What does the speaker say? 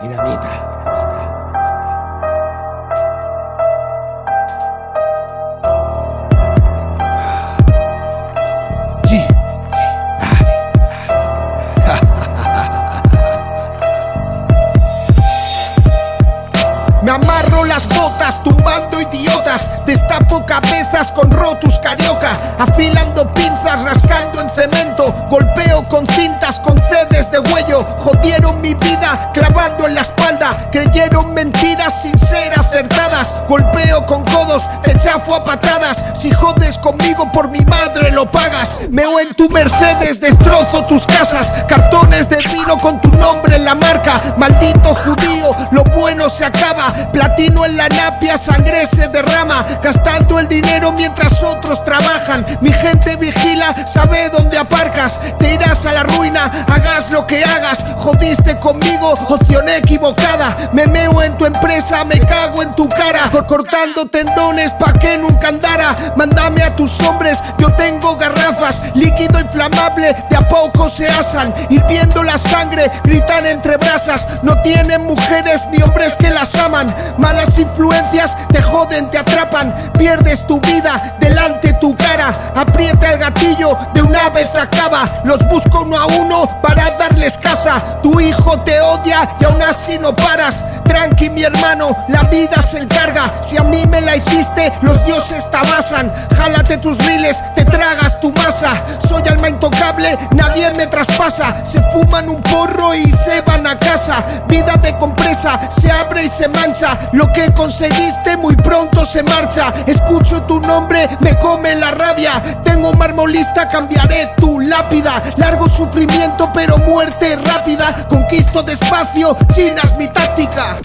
dinamita. Me amarro las botas, tumbando idiotas. Destapo cabezas con rotus carioca. Afilando pinzas, rascando en cemento. Mi vida, clavando en la espalda. Creyeron mentiras sin ser acertadas. Golpeo con codos, te chafo a patadas. Si jodes conmigo, por mi madre lo pagas. Meo en tu Mercedes, destrozo tus casas. Cartones de vino con tu nombre en la marca. Maldito judío, se acaba. Platino en la napia, sangre se derrama. Gastando el dinero mientras otros trabajan. Mi gente vigila, sabe dónde aparcas. Te irás a la ruina, hagas lo que hagas. Jodiste conmigo, opción equivocada. Me meo en tu empresa, me cago en tu cara. Cortando tendones pa' que nunca andara. Mándame a tus hombres, yo tengo garrafas. Líquido inflamable, de a poco se asan. Hirviendo la sangre, gritan entre brasas. No tienen mujeres ni hombres que las aman. Malas influencias te joden, te atrapan. Pierdes tu vida delante tu cara. Aprieta el gatillo, de una vez acaba. Los busco uno a uno para darles caza. Tu hijo te odia y aún así no paras. Tranqui, mi hermano, la vida se encarga. Si a mí me la hiciste, los dioses te abasan. Jálate tus riles, nadie me traspasa. Se fuman un porro y se van a casa. Vida de compresa, se abre y se mancha. Lo que conseguiste muy pronto se marcha. Escucho tu nombre, me come la rabia. Tengo marmolista, cambiaré tu lápida. Largo sufrimiento, pero muerte rápida. Conquisto despacio, China es mi táctica.